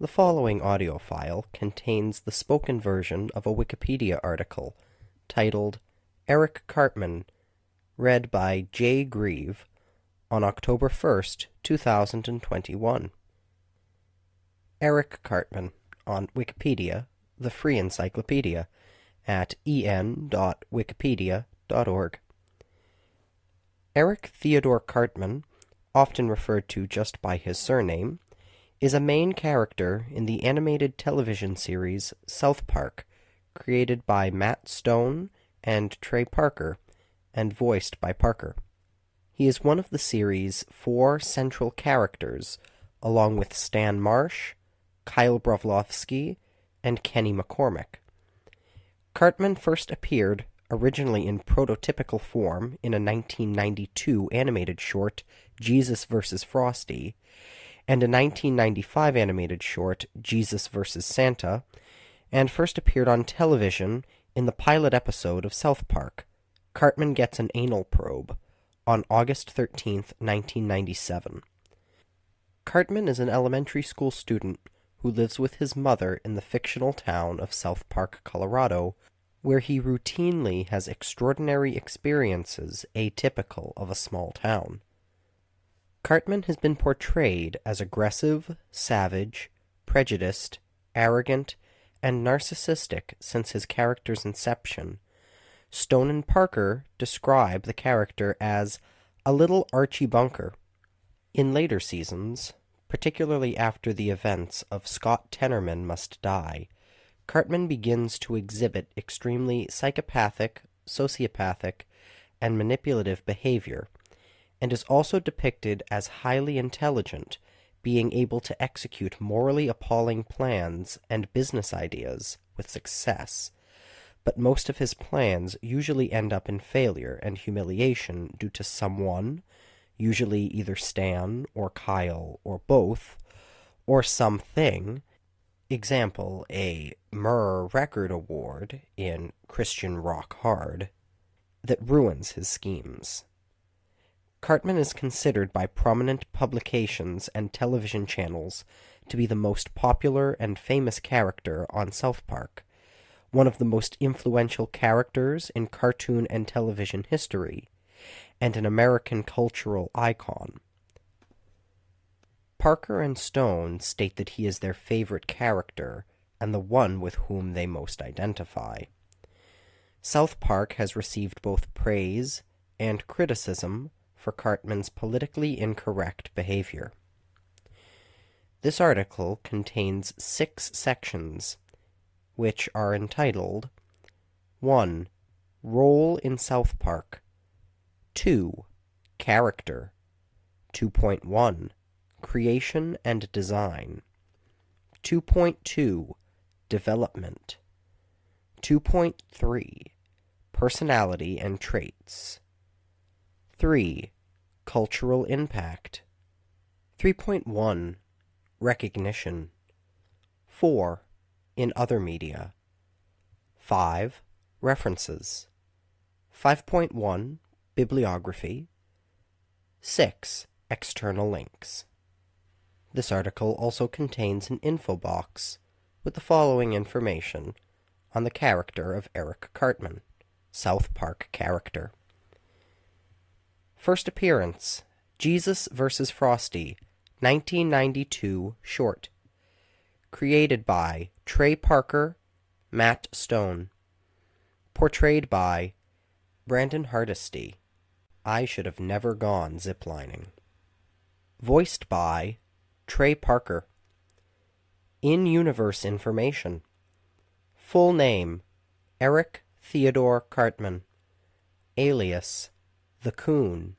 The following audio file contains the spoken version of a Wikipedia article titled Eric Cartman, read by Jay Grieve on October 1st, 2021. Eric Cartman on Wikipedia, the free encyclopedia, at en.wikipedia.org. Eric Theodore Cartman, often referred to just by his surname, is a main character in the animated television series South Park, created by Matt Stone and Trey Parker, and voiced by Parker. He is one of the series' four central characters, along with Stan Marsh, Kyle Broflovsky, and Kenny McCormick. Cartman first appeared originally in prototypical form in a 1992 animated short, Jesus vs. Frosty, and a 1995 animated short, Jesus vs. Santa, and first appeared on television in the pilot episode of South Park, Cartman Gets an Anal Probe, on August 13, 1997. Cartman is an elementary school student who lives with his mother in the fictional town of South Park, Colorado, where he routinely has extraordinary experiences atypical of a small town. Cartman has been portrayed as aggressive, savage, prejudiced, arrogant, and narcissistic since his character's inception. Stone and Parker describe the character as a little Archie Bunker. In later seasons, particularly after the events of Scott Tenorman Must Die, Cartman begins to exhibit extremely psychopathic, sociopathic, and manipulative behavior, and is also depicted as highly intelligent, being able to execute morally appalling plans and business ideas with success. But most of his plans usually end up in failure and humiliation due to someone, usually either Stan or Kyle or both, or something, example, a Myrrh Record Award in Christian Rock Hard, that ruins his schemes. Cartman is considered by prominent publications and television channels to be the most popular and famous character on South Park, one of the most influential characters in cartoon and television history, and an American cultural icon. Parker and Stone state that he is their favorite character and the one with whom they most identify. South Park has received both praise and criticism for Cartman's politically incorrect behavior. This article contains six sections, which are entitled 1. Role in South Park 2. Character 2.1 Creation and Design 2.2 Development 2.3 Personality and Traits 3. Cultural Impact 3.1 Recognition 4. In other media 5. References 5.1 Bibliography 6. External links This article also contains an info box with the following information on the character of Eric Cartman, South Park character. First appearance Jesus vs. Frosty, 1992 short. Created by Trey Parker, Matt Stone. Portrayed by Brandon Hardesty. I should have never gone ziplining. Voiced by Trey Parker. In universe information. Full name Eric Theodore Cartman. Alias The Coon.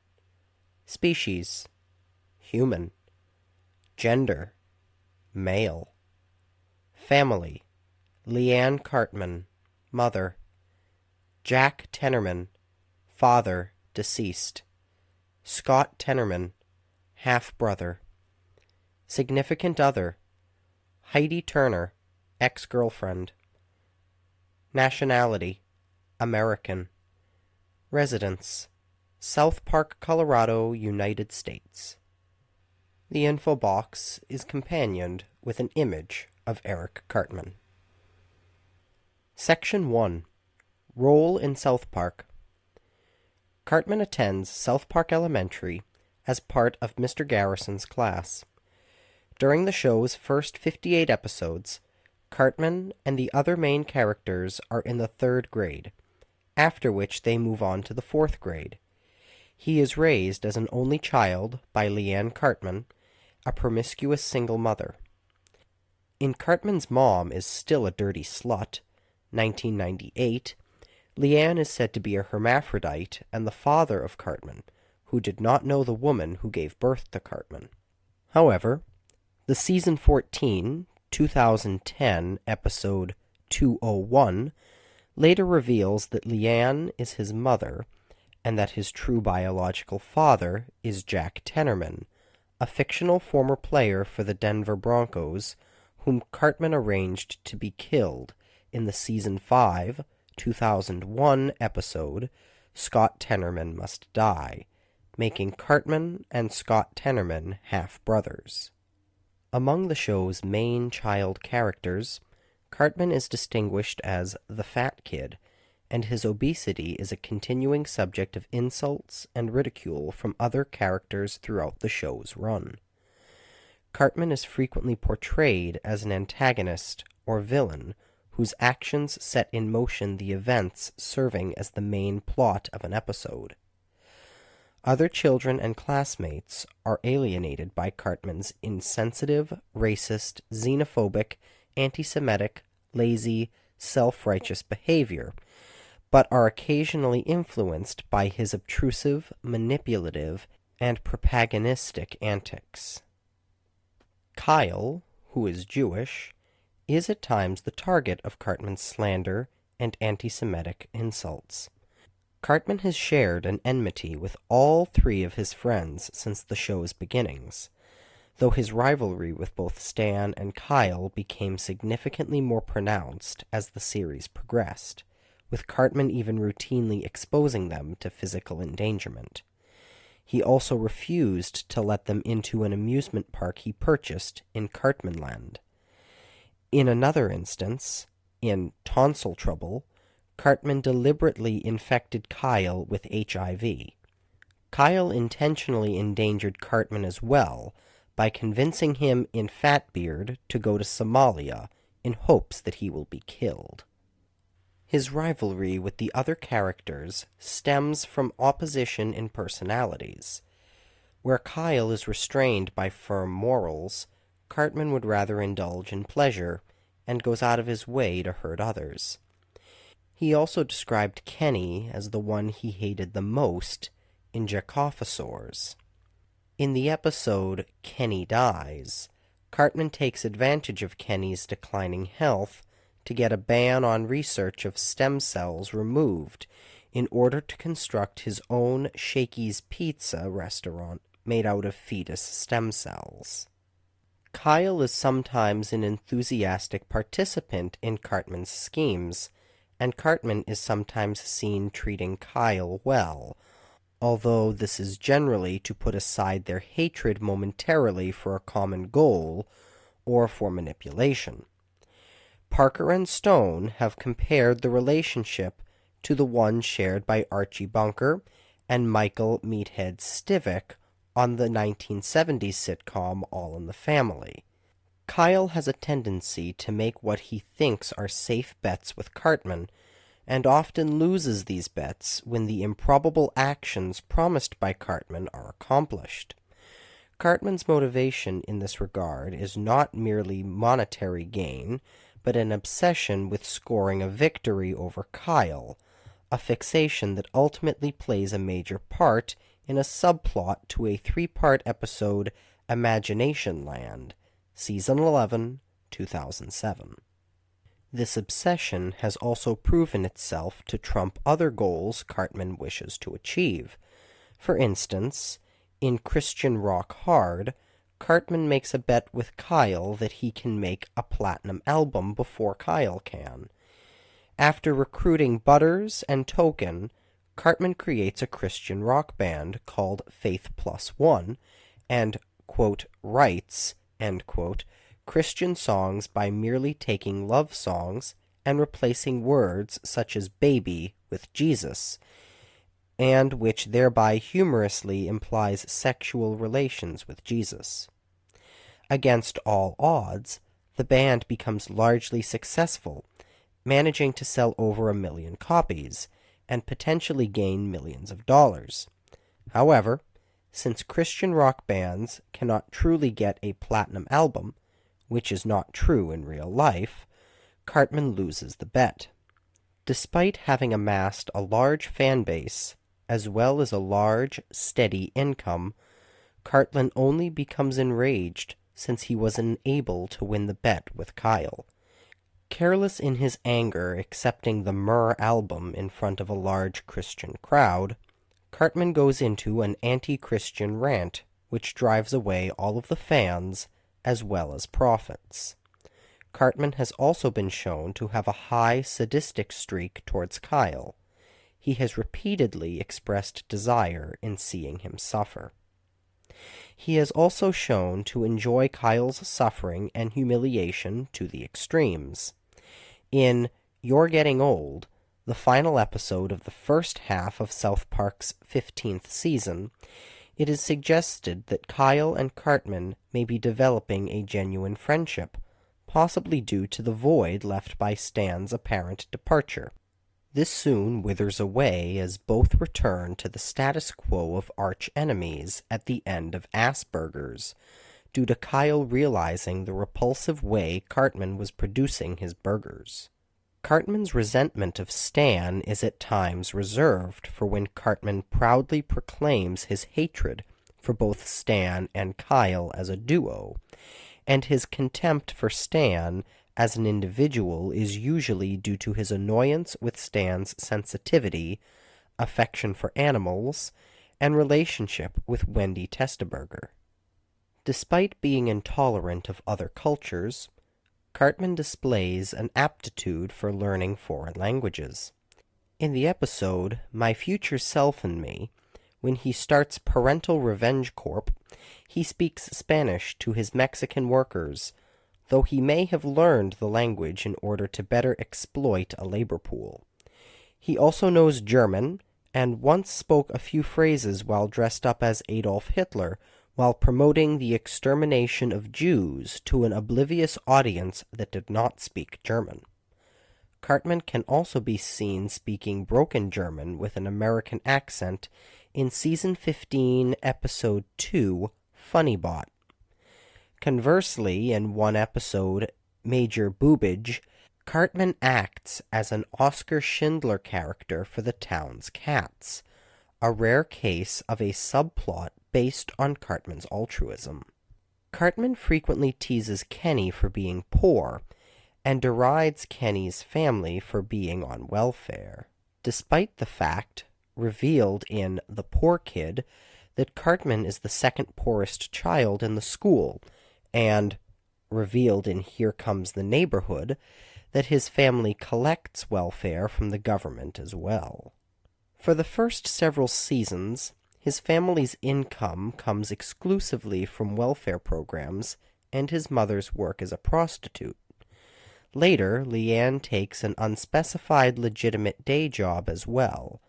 Species Human. Gender Male. Family Leanne Cartman. Mother. Jack Tenorman. Father deceased. Scott Tenorman, half brother. Significant other, Heidi Turner, ex girlfriend. Nationality, American. Residence, South Park, Colorado, United States. The info box is companioned with an image of Eric Cartman. Section 1 Role in South Park Cartman attends South Park Elementary as part of Mr. Garrison's class. During the show's first 58 episodes, Cartman and the other main characters are in the third grade, after which they move on to the fourth grade. He is raised as an only child by Leanne Cartman, a promiscuous single mother. In Cartman's Mom is Still a Dirty Slut, 1998, Leanne is said to be a hermaphrodite and the father of Cartman, who did not know the woman who gave birth to Cartman. However, the season 14, 2010 episode 201 later reveals that Leanne is his mother and that his true biological father is Jack Tenorman, a fictional former player for the Denver Broncos whom Cartman arranged to be killed in the season 5, 2001 episode Scott Tenorman Must Die, making Cartman and Scott Tenorman half brothers. Among the show's main child characters, Cartman is distinguished as the fat kid, and his obesity is a continuing subject of insults and ridicule from other characters throughout the show's run. Cartman is frequently portrayed as an antagonist or villain whose actions set in motion the events serving as the main plot of an episode. Other children and classmates are alienated by Cartman's insensitive, racist, xenophobic, anti Semitic, lazy, self righteous behavior, but are occasionally influenced by his obtrusive, manipulative, and propagandistic antics. Kyle, who is Jewish, is at times the target of Cartman's slander and anti Semitic insults. Cartman has shared an enmity with all three of his friends since the show's beginnings, though his rivalry with both Stan and Kyle became significantly more pronounced as the series progressed, with Cartman even routinely exposing them to physical endangerment. He also refused to let them into an amusement park he purchased in Cartmanland. In another instance, in Tonsil Trouble, Cartman deliberately infected Kyle with HIV. Kyle intentionally endangered Cartman as well by convincing him in Fatbeard to go to Somalia in hopes that he will be killed. His rivalry with the other characters stems from opposition in personalities. Where Kyle is restrained by firm morals, Cartman would rather indulge in pleasure and goes out of his way to hurt others. He also described Kenny as the one he hated the most in Jakovasaurs. In the episode Kenny Dies, Cartman takes advantage of Kenny's declining health to get a ban on research of stem cells removed in order to construct his own Shakey's Pizza restaurant made out of fetus stem cells. Kyle is sometimes an enthusiastic participant in Cartman's schemes, and Cartman is sometimes seen treating Kyle well, although this is generally to put aside their hatred momentarily for a common goal or for manipulation. Parker and Stone have compared the relationship to the one shared by Archie Bunker and Michael Meathead Stivic on the 1970s sitcom All in the Family. Kyle has a tendency to make what he thinks are safe bets with Cartman, and often loses these bets when the improbable actions promised by Cartman are accomplished. Cartman's motivation in this regard is not merely monetary gain, but an obsession with scoring a victory over Kyle, a fixation that ultimately plays a major part in a subplot to a three part episode Imagination Land, Season 11, 2007. This obsession has also proven itself to trump other goals Cartman wishes to achieve. For instance, in Christian Rock Hard, Cartman makes a bet with Kyle that he can make a platinum album before Kyle can. After recruiting Butters and Token, Cartman creates a Christian rock band called Faith Plus One and quote, writes, end quote, Christian songs by merely taking love songs and replacing words such as baby with Jesus, and which thereby humorously implies sexual relations with Jesus. Against all odds, the band becomes largely successful, managing to sell over a million copies and potentially gain millions of dollars. However, since Christian rock bands cannot truly get a platinum album, which is not true in real life, Cartman loses the bet. Despite having amassed a large fan base, as well as a large, steady income, Cartman only becomes enraged since he was unable to win the bet with Kyle. Careless in his anger accepting the Myrrh album in front of a large Christian crowd, Cartman goes into an anti-Christian rant which drives away all of the fans as well as profits. Cartman has also been shown to have a high sadistic streak towards Kyle. He has repeatedly expressed desire in seeing him suffer. He has also shown to enjoy Kyle's suffering and humiliation to the extremes. In You're Getting Old, the final episode of the first half of South Park's 15th season, it is suggested that Kyle and Cartman may be developing a genuine friendship, possibly due to the void left by Stan's apparent departure. This soon withers away as both return to the status quo of arch enemies at the end of Asperger's, due to Kyle realizing the repulsive way Cartman was producing his burgers. Cartman's resentment of Stan is at times reserved for when Cartman proudly proclaims his hatred for both Stan and Kyle as a duo, and his contempt for Stan as an individual is usually due to his annoyance with Stan's sensitivity, affection for animals, and relationship with Wendy Testaburger. Despite being intolerant of other cultures, Cartman displays an aptitude for learning foreign languages. In the episode My Future Self and Me, when he starts Parental Revenge Corp, he speaks Spanish to his Mexican workers, though he may have learned the language in order to better exploit a labor pool. He also knows German, and once spoke a few phrases while dressed up as Adolf Hitler while promoting the extermination of Jews to an oblivious audience that did not speak German. Cartman can also be seen speaking broken German with an American accent in Season 15, Episode 2, Funny Bot. Conversely, in one episode, Major Boobage, Cartman acts as an Oskar Schindler character for the town's cats, a rare case of a subplot based on Cartman's altruism. Cartman frequently teases Kenny for being poor and derides Kenny's family for being on welfare, despite the fact, revealed in The Poor Kid, that Cartman is the second poorest child in the school and revealed in Here Comes the Neighborhood that his family collects welfare from the government as well. For the first several seasons, his family's income comes exclusively from welfare programs and his mother's work as a prostitute. Later, Leanne takes an unspecified legitimate day job as well.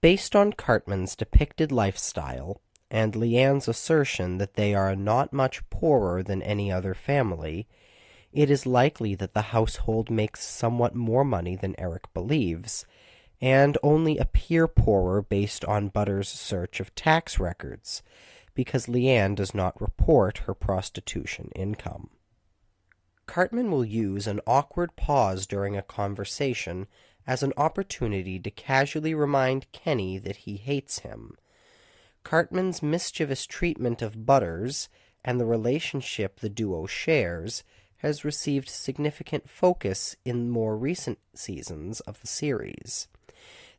Based on Cartman's depicted lifestyle, and Leanne's assertion that they are not much poorer than any other family, it is likely that the household makes somewhat more money than Eric believes, and only appear poorer based on Butter's search of tax records, because Leanne does not report her prostitution income. Cartman will use an awkward pause during a conversation as an opportunity to casually remind Kenny that he hates him, Cartman's mischievous treatment of Butters and the relationship the duo shares has received significant focus in more recent seasons of the series.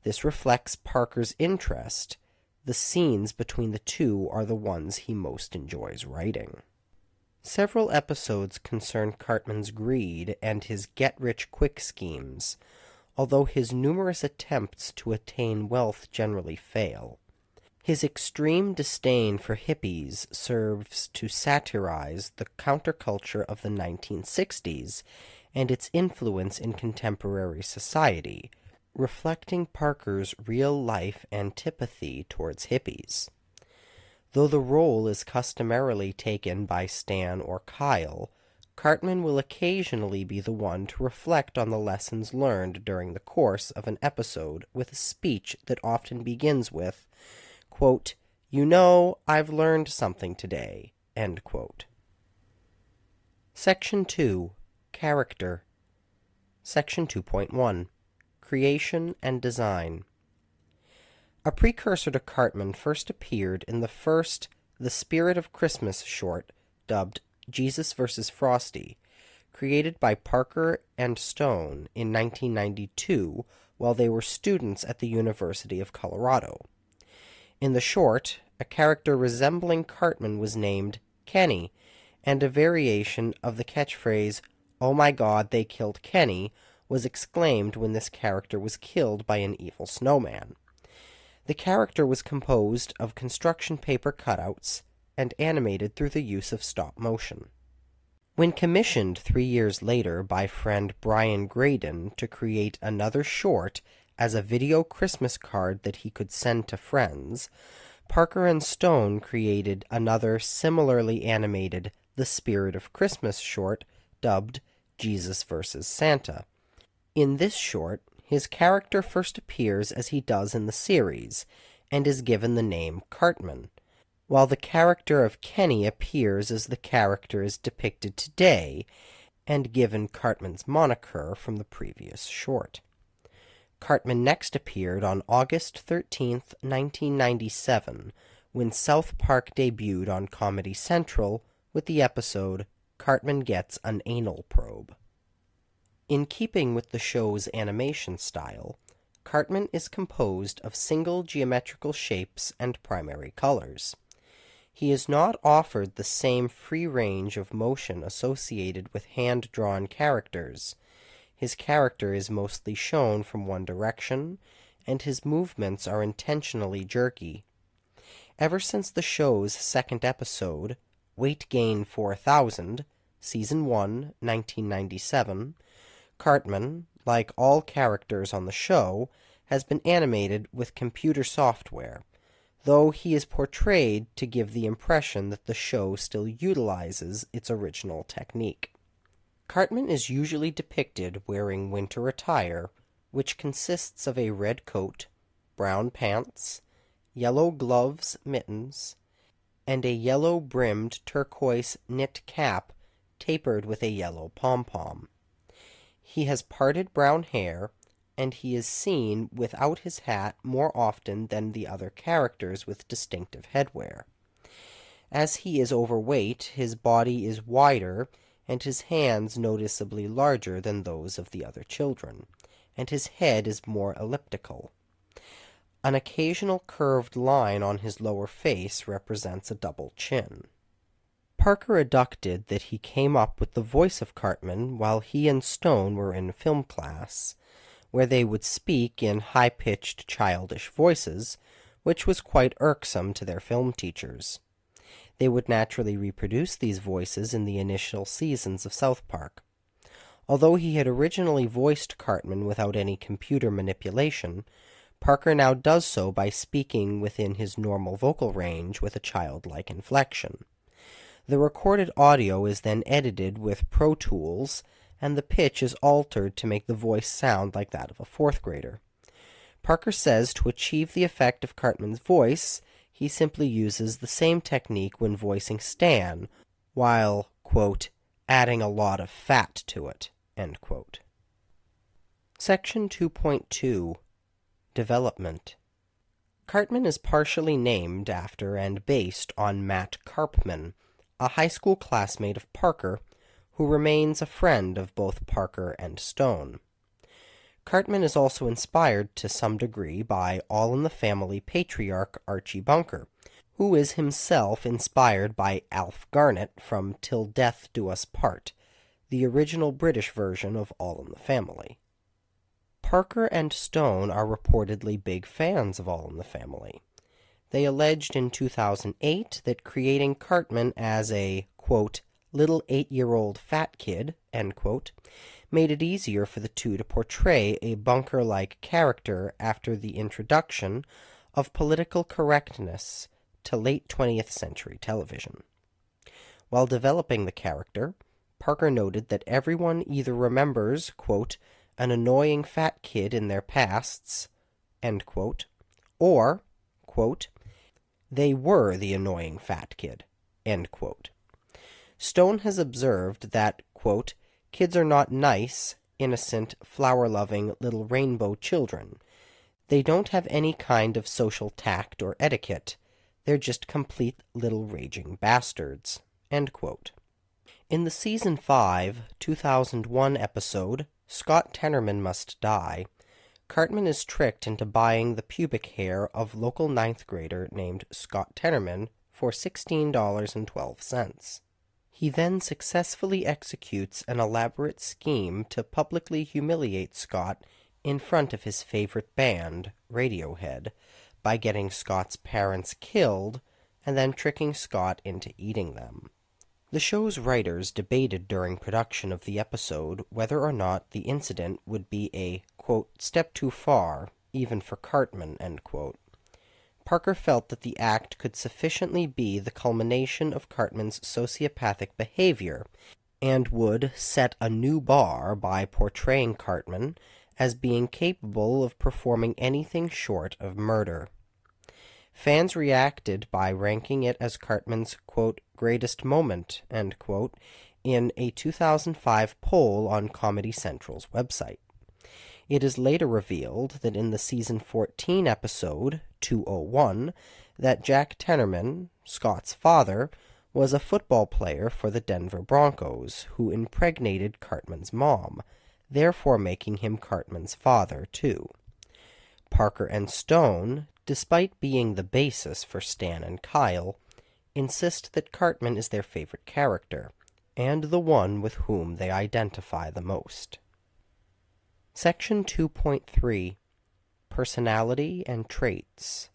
This reflects Parker's interest. The scenes between the two are the ones he most enjoys writing. Several episodes concern Cartman's greed and his get-rich-quick schemes, although his numerous attempts to attain wealth generally fail. His extreme disdain for hippies serves to satirize the counterculture of the 1960s and its influence in contemporary society, reflecting Parker's real life antipathy towards hippies. Though the role is customarily taken by Stan or Kyle, Cartman will occasionally be the one to reflect on the lessons learned during the course of an episode with a speech that often begins with, quote, You know, I've learned something today. End quote. Section 2 Character Section 2.1 Creation and Design a precursor to Cartman first appeared in the first The Spirit of Christmas short, dubbed Jesus vs. Frosty, created by Parker and Stone in 1992 while they were students at the University of Colorado. In the short, a character resembling Cartman was named Kenny, and a variation of the catchphrase, Oh my god, they killed Kenny, was exclaimed when this character was killed by an evil snowman. The character was composed of construction paper cutouts and animated through the use of stop motion. When commissioned three years later by friend Brian Graden to create another short as a video Christmas card that he could send to friends, Parker and Stone created another similarly animated The Spirit of Christmas short dubbed Jesus vs. Santa. In this short, his character first appears as he does in the series, and is given the name Cartman, while the character of Kenny appears as the character is depicted today, and given Cartman's moniker from the previous short. Cartman next appeared on August 13, 1997, when South Park debuted on Comedy Central with the episode Cartman Gets an Anal Probe. In keeping with the show's animation style, Cartman is composed of single geometrical shapes and primary colors. He is not offered the same free range of motion associated with hand-drawn characters. His character is mostly shown from one direction, and his movements are intentionally jerky. Ever since the show's second episode, Weight Gain 4000, Season 1, 1997, Cartman, like all characters on the show, has been animated with computer software, though he is portrayed to give the impression that the show still utilizes its original technique. Cartman is usually depicted wearing winter attire, which consists of a red coat, brown pants, yellow gloves, mittens, and a yellow brimmed turquoise knit cap tapered with a yellow pom pom. He has parted brown hair, and he is seen without his hat more often than the other characters with distinctive headwear. As he is overweight, his body is wider, and his hands noticeably larger than those of the other children, and his head is more elliptical. An occasional curved line on his lower face represents a double chin. Parker adduced that he came up with the voice of Cartman while he and Stone were in film class, where they would speak in high-pitched childish voices, which was quite irksome to their film teachers. They would naturally reproduce these voices in the initial seasons of South Park. Although he had originally voiced Cartman without any computer manipulation, Parker now does so by speaking within his normal vocal range with a childlike inflection. The recorded audio is then edited with Pro Tools, and the pitch is altered to make the voice sound like that of a fourth grader. Parker says to achieve the effect of Cartman's voice, he simply uses the same technique when voicing Stan, while, quote, adding a lot of fat to it, end quote. Section 2.2 Development Cartman is partially named after and based on Matt Karpman, a high school classmate of Parker, who remains a friend of both Parker and Stone. Cartman is also inspired to some degree by All in the Family patriarch Archie Bunker, who is himself inspired by Alf Garnett from Till Death Do Us Part, the original British version of All in the Family. Parker and Stone are reportedly big fans of All in the Family. They alleged in 2008 that creating Cartman as a, quote, little eight year old fat kid, end quote, made it easier for the two to portray a bunker like character after the introduction of political correctness to late 20th century television. While developing the character, Parker noted that everyone either remembers, quote, an annoying fat kid in their pasts, quote, or, quote, they were the annoying fat kid. Stone has observed that, quote, kids are not nice, innocent, flower-loving little rainbow children. They don't have any kind of social tact or etiquette. They're just complete little raging bastards. In the season 5, 2001 episode, Scott Tenorman Must Die, Cartman is tricked into buying the pubic hair of local ninth grader named Scott Tenorman for $16.12. He then successfully executes an elaborate scheme to publicly humiliate Scott in front of his favorite band, Radiohead, by getting Scott's parents killed and then tricking Scott into eating them. The show's writers debated during production of the episode whether or not the incident would be a, quote, step too far, even for Cartman, end quote. Parker felt that the act could sufficiently be the culmination of Cartman's sociopathic behavior, and would set a new bar by portraying Cartman as being capable of performing anything short of murder. Fans reacted by ranking it as Cartman's, quote, greatest moment, quote, in a 2005 poll on Comedy Central's website. It is later revealed that in the season 14 episode, 201, that Jack Tenorman, Scott's father, was a football player for the Denver Broncos who impregnated Cartman's mom, therefore making him Cartman's father, too. Parker and Stone despite being the basis for Stan and Kyle, insist that Cartman is their favorite character, and the one with whom they identify the most. Section 2.3 Personality and Traits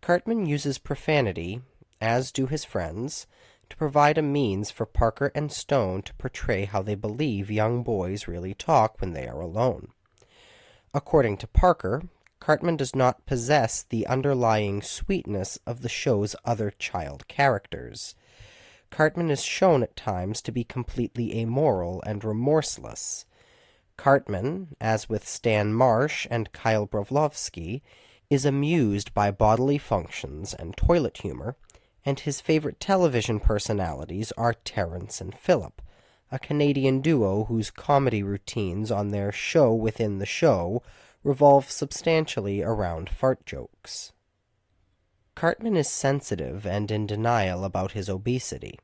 Cartman uses profanity, as do his friends, to provide a means for Parker and Stone to portray how they believe young boys really talk when they are alone. According to Parker, Cartman does not possess the underlying sweetness of the show's other child characters. Cartman is shown at times to be completely amoral and remorseless. Cartman, as with Stan Marsh and Kyle Broflovsky, is amused by bodily functions and toilet humor, and his favorite television personalities are Terrance and Phillip, a Canadian duo whose comedy routines on their show within the show revolve substantially around fart jokes. Cartman is sensitive and in denial about his obesity,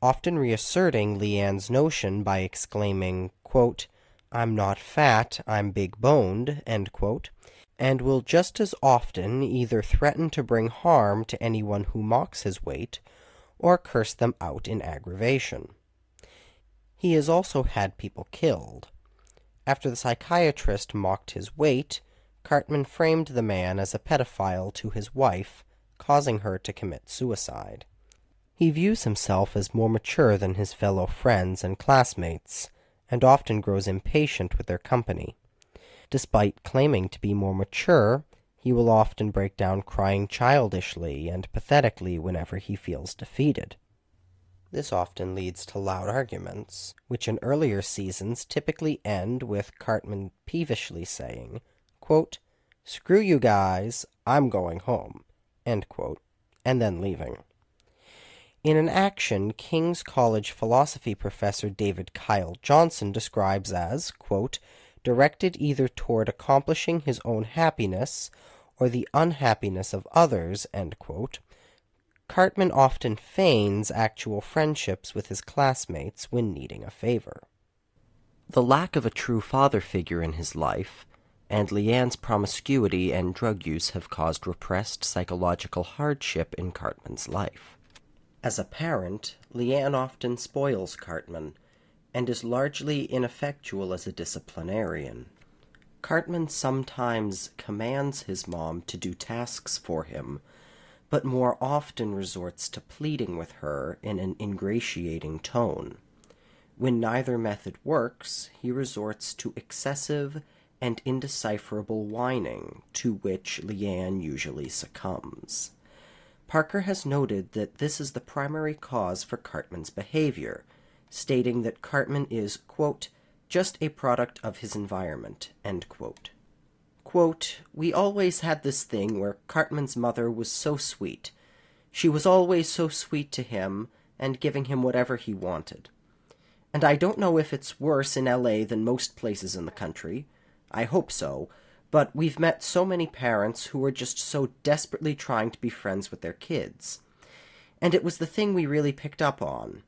often reasserting Leanne's notion by exclaiming, quote, I'm not fat, I'm big boned, and will just as often either threaten to bring harm to anyone who mocks his weight or curse them out in aggravation. He has also had people killed, after the psychiatrist mocked his weight, Cartman framed the man as a pedophile to his wife, causing her to commit suicide. He views himself as more mature than his fellow friends and classmates, and often grows impatient with their company. Despite claiming to be more mature, he will often break down crying childishly and pathetically whenever he feels defeated. This often leads to loud arguments, which in earlier seasons typically end with Cartman peevishly saying, quote, Screw you guys, I'm going home, quote, and then leaving. In an action, King's College philosophy professor David Kyle Johnson describes as, quote, directed either toward accomplishing his own happiness or the unhappiness of others, quote, Cartman often feigns actual friendships with his classmates when needing a favor. The lack of a true father figure in his life, and Leanne's promiscuity and drug use have caused repressed psychological hardship in Cartman's life. As a parent, Leanne often spoils Cartman, and is largely ineffectual as a disciplinarian. Cartman sometimes commands his mom to do tasks for him, but more often resorts to pleading with her in an ingratiating tone. When neither method works, he resorts to excessive and indecipherable whining, to which Leanne usually succumbs. Parker has noted that this is the primary cause for Cartman's behavior, stating that Cartman is, quote, just a product of his environment, end quote. Quote, We always had this thing where Cartman's mother was so sweet. She was always so sweet to him and giving him whatever he wanted. And I don't know if it's worse in LA than most places in the country. I hope so. But we've met so many parents who are just so desperately trying to be friends with their kids. And it was the thing we really picked up on.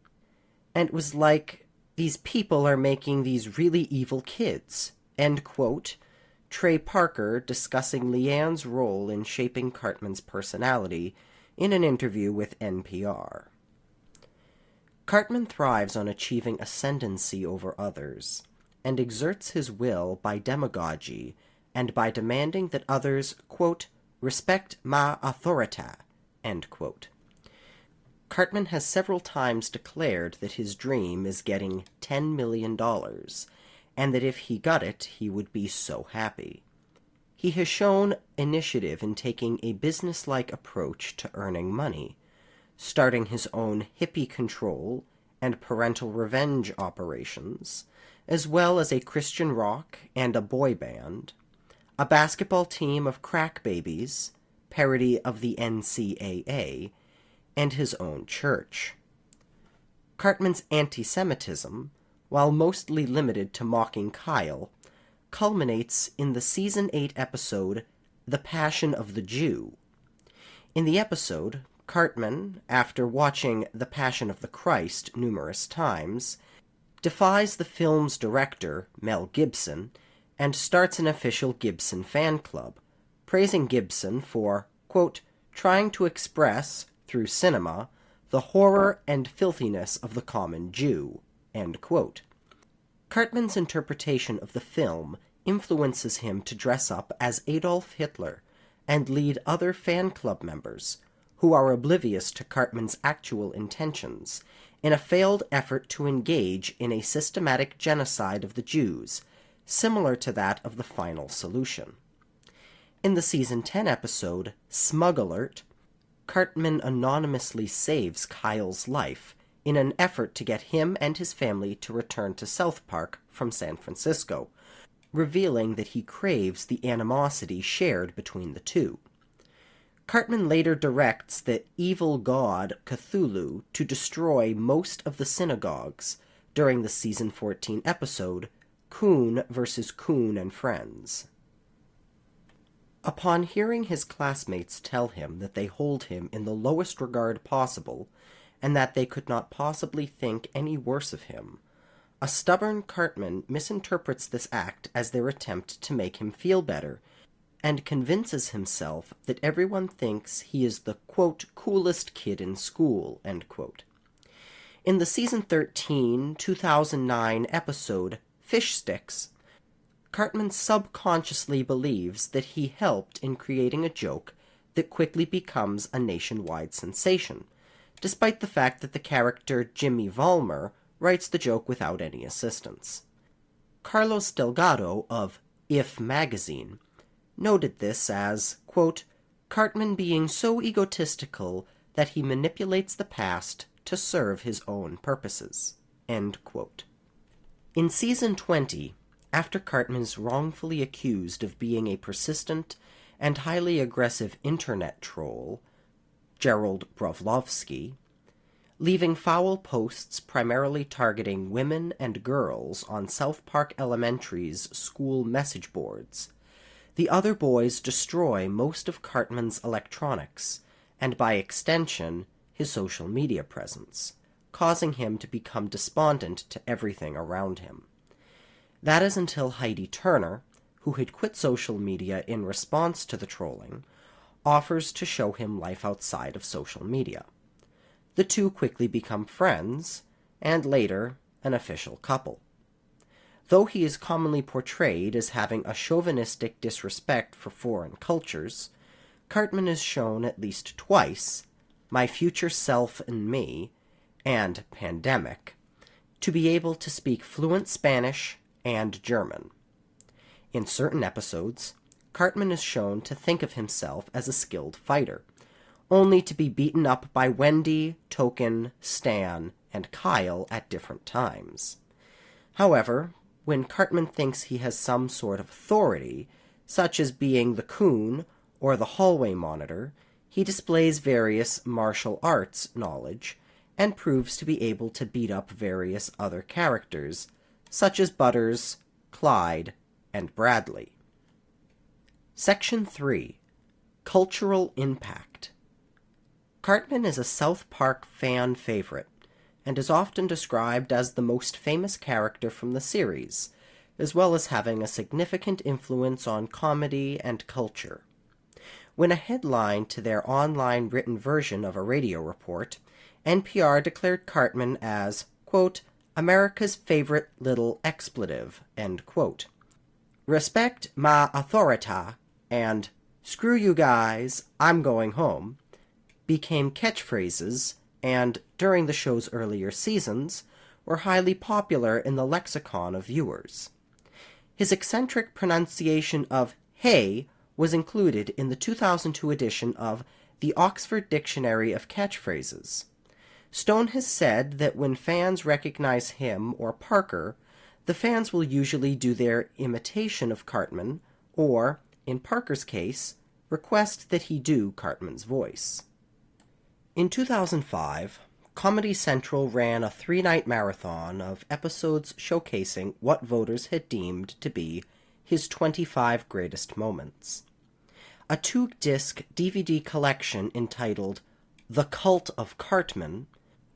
And it was like, these people are making these really evil kids. End quote. Trey Parker discussing Leanne's role in shaping Cartman's personality in an interview with NPR. Cartman thrives on achieving ascendancy over others, and exerts his will by demagogy and by demanding that others, quote, respect ma authorita, end quote. Cartman has several times declared that his dream is getting $10 million, and that if he got it, he would be so happy. He has shown initiative in taking a businesslike approach to earning money, starting his own hippie control and parental revenge operations, as well as a Christian rock and a boy band, a basketball team of crack babies, parody of the NCAA, and his own church. Cartman's anti Semitism, while mostly limited to mocking Kyle, culminates in the season 8 episode The Passion of the Jew. In the episode, Cartman, after watching The Passion of the Christ numerous times, defies the film's director, Mel Gibson, and starts an official Gibson fan club, praising Gibson for, quote, trying to express, through cinema, the horror and filthiness of the common Jew. Cartman's interpretation of the film influences him to dress up as Adolf Hitler and lead other fan club members, who are oblivious to Cartman's actual intentions, in a failed effort to engage in a systematic genocide of the Jews, similar to that of the final solution. In the season 10 episode, Smug Alert, Cartman anonymously saves Kyle's life in an effort to get him and his family to return to South Park from San Francisco, revealing that he craves the animosity shared between the two. Cartman later directs the evil god Cthulhu to destroy most of the synagogues during the season 14 episode Coon vs. Coon and Friends. Upon hearing his classmates tell him that they hold him in the lowest regard possible, and that they could not possibly think any worse of him, a stubborn Cartman misinterprets this act as their attempt to make him feel better and convinces himself that everyone thinks he is the quote, coolest kid in school. In the season 13, 2009 episode Fish Sticks, Cartman subconsciously believes that he helped in creating a joke that quickly becomes a nationwide sensation, despite the fact that the character Jimmy Valmer writes the joke without any assistance. Carlos Delgado of If Magazine noted this as, quote, Cartman being so egotistical that he manipulates the past to serve his own purposes. In season 20, after Cartman is wrongfully accused of being a persistent and highly aggressive internet troll, Gerald Broflovsky, leaving foul posts primarily targeting women and girls on South Park Elementary's school message boards, the other boys destroy most of Cartman's electronics, and by extension, his social media presence, causing him to become despondent to everything around him. That is until Heidi Turner, who had quit social media in response to the trolling, offers to show him life outside of social media. The two quickly become friends, and later, an official couple. Though he is commonly portrayed as having a chauvinistic disrespect for foreign cultures, Cartman is shown at least twice, My Future Self and Me, and Pandemic, to be able to speak fluent Spanish and German. In certain episodes, Cartman is shown to think of himself as a skilled fighter, only to be beaten up by Wendy, Token, Stan, and Kyle at different times. However, when Cartman thinks he has some sort of authority, such as being the coon or the hallway monitor, he displays various martial arts knowledge and proves to be able to beat up various other characters, such as Butters, Clyde, and Bradley. Section 3 Cultural Impact Cartman is a South Park fan favorite and is often described as the most famous character from the series, as well as having a significant influence on comedy and culture. When a headline to their online written version of a radio report, NPR declared Cartman as, quote, America's favorite little expletive, end quote. Respect my authority and screw you guys, I'm going home became catchphrases and, during the show's earlier seasons, were highly popular in the lexicon of viewers. His eccentric pronunciation of hey was included in the 2002 edition of the Oxford Dictionary of Catchphrases. Stone has said that when fans recognize him or Parker, the fans will usually do their imitation of Cartman, or, in Parker's case, request that he do Cartman's voice. In 2005, Comedy Central ran a three night marathon of episodes showcasing what voters had deemed to be his 25 greatest moments. A two disc DVD collection entitled The Cult of Cartman,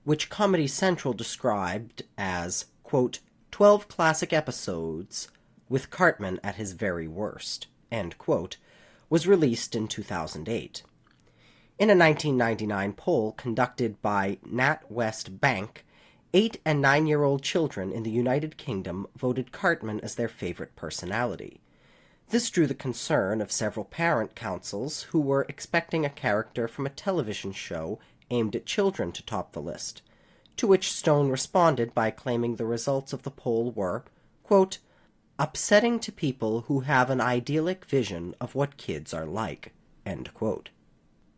which Comedy Central described as, quote, 12 classic episodes with Cartman at his very worst, end quote, was released in 2008. In a 1999 poll conducted by NatWest Bank, eight and nine year old children in the United Kingdom voted Cartman as their favorite personality. This drew the concern of several parent councils who were expecting a character from a television show aimed at children to top the list, to which Stone responded by claiming the results of the poll were, quote, upsetting to people who have an idyllic vision of what kids are like.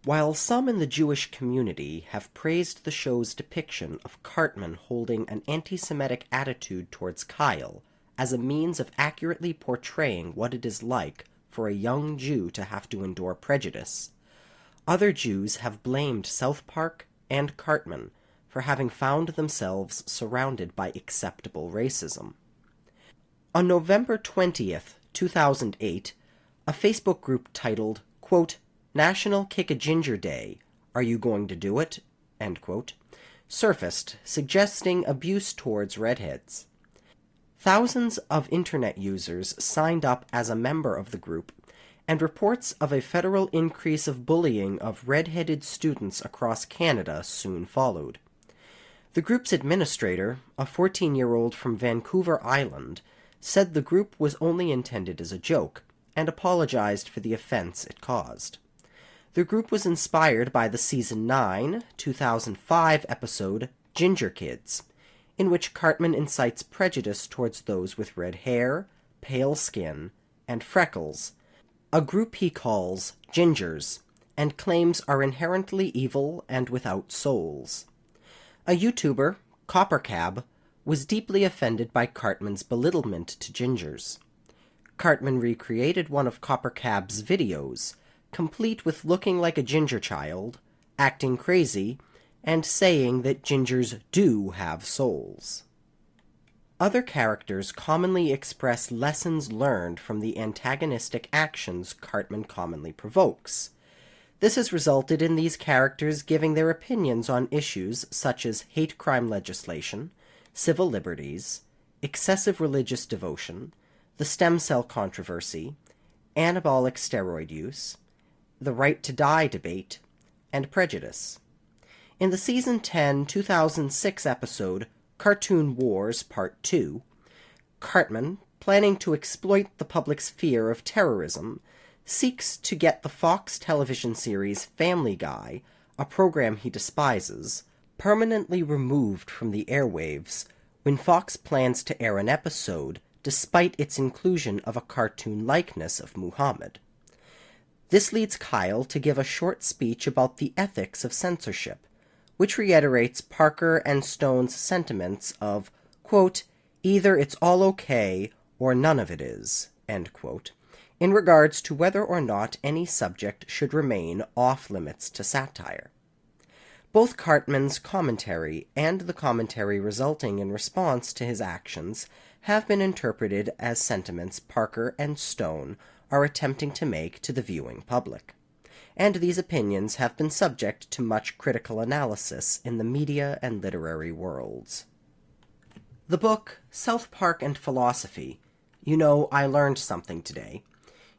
While some in the Jewish community have praised the show's depiction of Cartman holding an anti Semitic attitude towards Kyle as a means of accurately portraying what it is like for a young Jew to have to endure prejudice, other Jews have blamed South Park and Cartman for having found themselves surrounded by acceptable racism. On November 20th, 2008, a Facebook group titled, quote, National Kick a Ginger Day, Are You Going to Do It? End Quote, surfaced, suggesting abuse towards redheads. Thousands of internet users signed up as a member of the group, and reports of a federal increase of bullying of red-headed students across Canada soon followed. The group's administrator, a 14-year-old from Vancouver Island, said the group was only intended as a joke, and apologized for the offense it caused. The group was inspired by the season 9, 2005 episode Ginger Kids, in which Cartman incites prejudice towards those with red hair, pale skin, and freckles, a group he calls gingers, and claims are inherently evil and without souls. A YouTuber, Coppercab, was deeply offended by Cartman's belittlement to gingers. Cartman recreated one of Coppercab's videos, complete with looking like a ginger child, acting crazy, and saying that gingers do have souls. Other characters commonly express lessons learned from the antagonistic actions Cartman commonly provokes. This has resulted in these characters giving their opinions on issues such as hate crime legislation, civil liberties, excessive religious devotion, the stem cell controversy, anabolic steroid use, the right to die debate, and prejudice. In the season 10 2006 episode Cartoon Wars Part 2, Cartman, planning to exploit the public's fear of terrorism, seeks to get the Fox television series Family Guy, a program he despises, permanently removed from the airwaves when Fox plans to air an episode despite its inclusion of a cartoon likeness of Muhammad. This leads Kyle to give a short speech about the ethics of censorship, which reiterates Parker and Stone's sentiments of, quote, either it's all okay or none of it is, in regards to whether or not any subject should remain off limits to satire. Both Cartman's commentary and the commentary resulting in response to his actions have been interpreted as sentiments Parker and Stone are attempting to make to the viewing public. And these opinions have been subject to much critical analysis in the media and literary worlds. The book, South Park and Philosophy You Know, I Learned Something Today,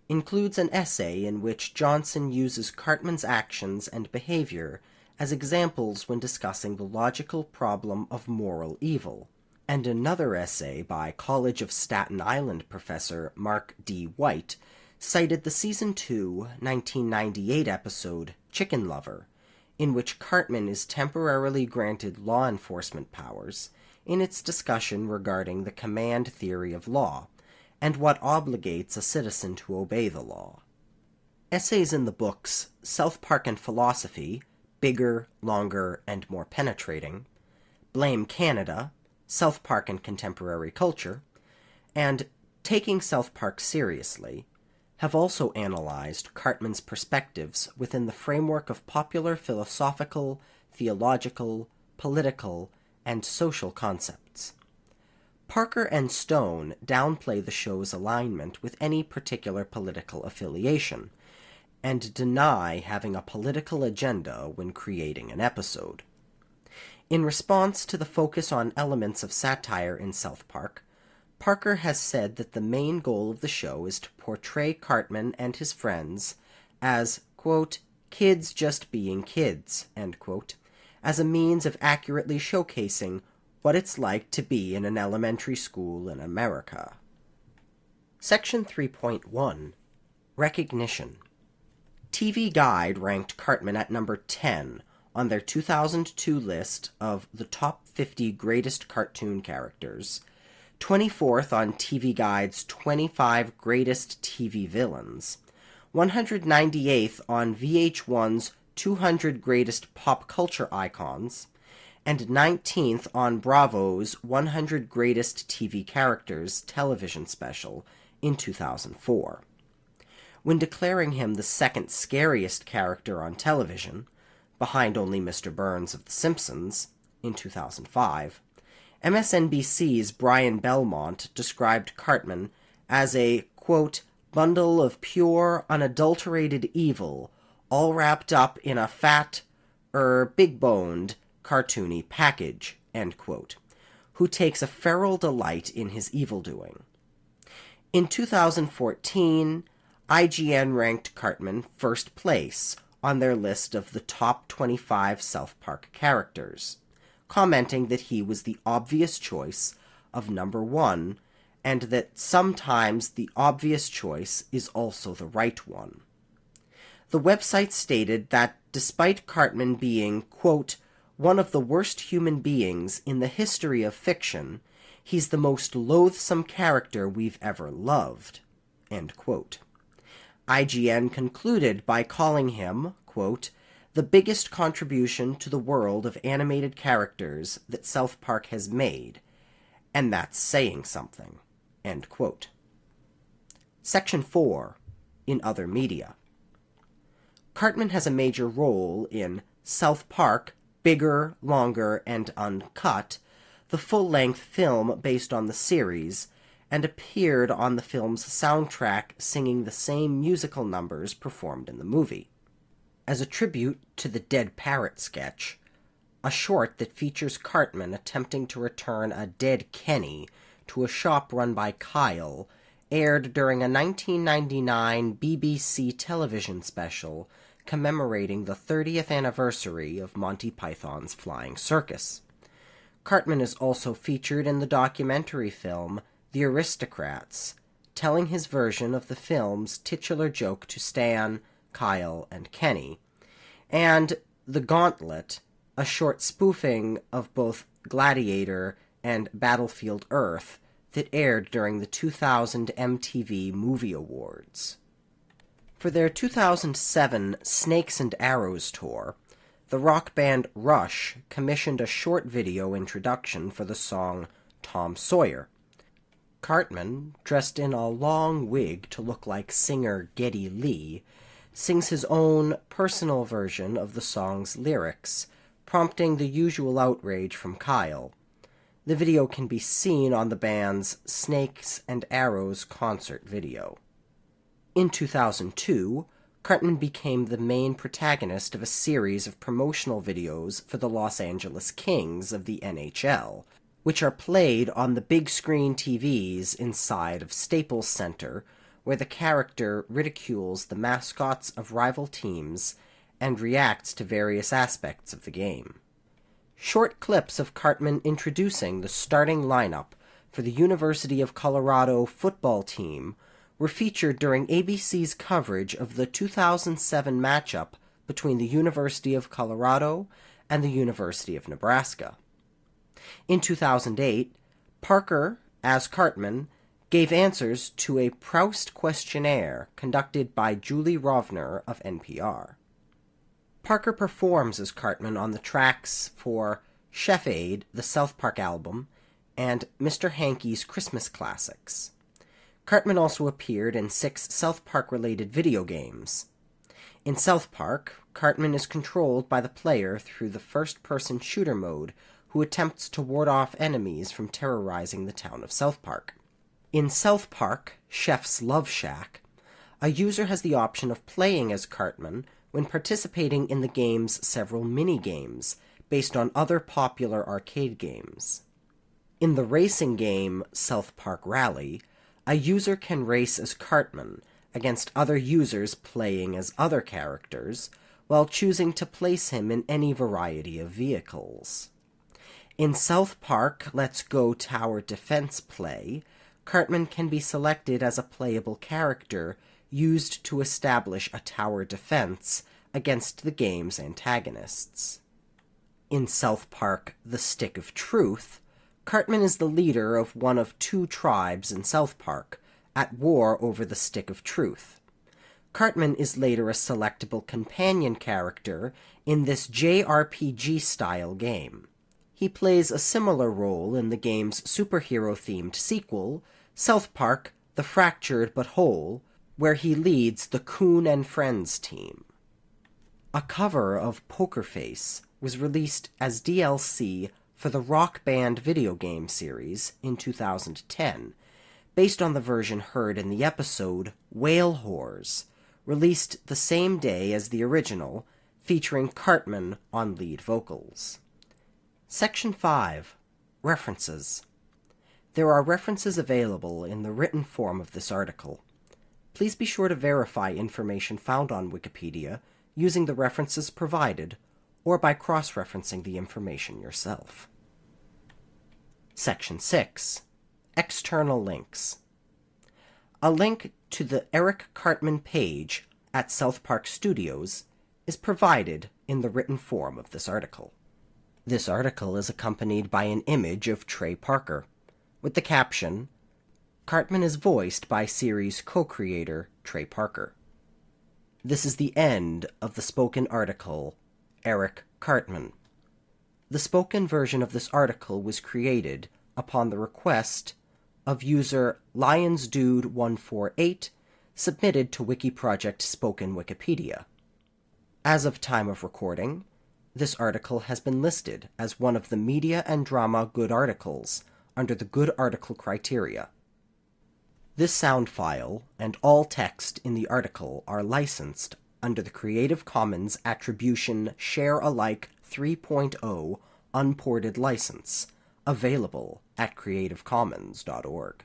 includes an essay in which Johnson uses Cartman's actions and behavior as examples when discussing the logical problem of moral evil, and another essay by College of Staten Island professor Mark D. White cited the season 2, 1998 episode Chicken Lover, in which Cartman is temporarily granted law enforcement powers in its discussion regarding the command theory of law and what obligates a citizen to obey the law. Essays in the books South Park and Philosophy bigger, longer, and more penetrating, Blame Canada, South Park and Contemporary Culture, and Taking South Park Seriously have also analyzed Cartman's perspectives within the framework of popular philosophical, theological, political, and social concepts. Parker and Stone downplay the show's alignment with any particular political affiliation, and deny having a political agenda when creating an episode. In response to the focus on elements of satire in South Park, Parker has said that the main goal of the show is to portray Cartman and his friends as, quote, kids just being kids, quote, as a means of accurately showcasing what it's like to be in an elementary school in America. Section 3.1 Recognition TV Guide ranked Cartman at number 10 on their 2002 list of the top 50 greatest cartoon characters, 24th on TV Guide's 25 greatest TV villains, 198th on VH1's 200 greatest pop culture icons, and 19th on Bravo's 100 greatest TV characters television special in 2004 when declaring him the second scariest character on television, behind only Mr. Burns of The Simpsons, in 2005, MSNBC's Brian Bellmont described Cartman as a, quote, bundle of pure, unadulterated evil, all wrapped up in a fat, er, big boned, cartoony package, end quote, who takes a feral delight in his evil doing. In 2014, IGN ranked Cartman first place on their list of the top 25 South Park characters, commenting that he was the obvious choice of number one and that sometimes the obvious choice is also the right one. The website stated that despite Cartman being, quote, one of the worst human beings in the history of fiction, he's the most loathsome character we've ever loved. IGN concluded by calling him, quote, the biggest contribution to the world of animated characters that South Park has made, and that's saying something. Section 4 In Other Media Cartman has a major role in South Park, Bigger, Longer, and Uncut, the full length film based on the series, and appeared on the film's soundtrack singing the same musical numbers performed in the movie. As a tribute to the Dead Parrot sketch, a short that features Cartman attempting to return a dead Kenny to a shop run by Kyle aired during a 1999 BBC television special commemorating the 30th anniversary of Monty Python's Flying Circus. Cartman is also featured in the documentary film The Aristocrats, telling his version of the film's titular joke to Stan, Kyle, and Kenny, and The Gauntlet, a short spoofing of both Gladiator and Battlefield Earth that aired during the 2000 MTV Movie Awards. For their 2007 Snakes and Arrows tour, the rock band Rush commissioned a short video introduction for the song Tom Sawyer. Cartman, dressed in a long wig to look like singer Geddy Lee, sings his own personal version of the song's lyrics, prompting the usual outrage from Kyle. The video can be seen on the band's Snakes and Arrows concert video. In 2002, Cartman became the main protagonist of a series of promotional videos for the Los Angeles Kings of the NHL, which are played on the big screen TVs inside of Staples Center, where the character ridicules the mascots of rival teams and reacts to various aspects of the game. Short clips of Cartman introducing the starting lineup for the University of Colorado football team were featured during ABC's coverage of the 2007 matchup between the University of Colorado and the University of Nebraska. In 2008, Parker, as Cartman, gave answers to a Proust questionnaire conducted by Julie Rovner of NPR. Parker performs as Cartman on the tracks for Chef Aid, the South Park album, and Mr. Hankey's Christmas Classics. Cartman also appeared in six South Park related video games. In South Park, Cartman is controlled by the player through the first person shooter mode who attempts to ward off enemies from terrorizing the town of South Park. In South Park, Chef's Love Shack, a user has the option of playing as Cartman when participating in the game's several mini games based on other popular arcade games. In the racing game South Park Rally, a user can race as Cartman against other users playing as other characters, while choosing to place him in any variety of vehicles. In South Park Let's Go Tower Defense Play, Cartman can be selected as a playable character used to establish a tower defense against the game's antagonists. In South Park The Stick of Truth, Cartman is the leader of one of two tribes in South Park, at war over the Stick of Truth. Cartman is later a selectable companion character in this JRPG style game. He plays a similar role in the game's superhero themed sequel, South Park The Fractured But Whole, where he leads the Coon and Friends team. A cover of Poker Face was released as DLC for the Rock Band video game series in 2010, based on the version heard in the episode Whale Whores, released the same day as the original, featuring Cartman on lead vocals. Section 5 References There are references available in the written form of this article. Please be sure to verify information found on Wikipedia using the references provided or by cross-referencing the information yourself. Section 6. External links. A link to the Eric Cartman page at South Park Studios is provided in the written form of this article. This article is accompanied by an image of Trey Parker, with the caption, Cartman is voiced by series co-creator Trey Parker. This is the end of the spoken article Eric Cartman. The spoken version of this article was created upon the request of user LionsDude148 submitted to WikiProject Spoken Wikipedia. As of time of recording, this article has been listed as one of the Media and Drama Good Articles under the Good Article criteria. This sound file and all text in the article are licensed under the Creative Commons Attribution Share Alike 3.0 Unported License, available at creativecommons.org.